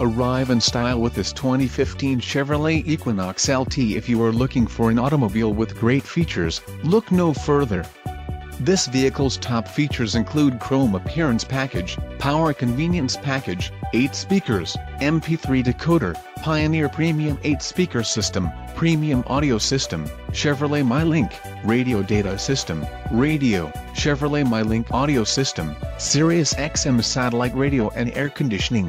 Arrive in style with this 2015 Chevrolet Equinox LT if you are looking for an automobile with great features, look no further. This vehicle's top features include chrome appearance package, power convenience package, 8 speakers, MP3 decoder, Pioneer Premium 8-speaker system, premium audio system, Chevrolet MyLink, radio data system, radio, Chevrolet MyLink audio system, Sirius XM satellite radio and air conditioning.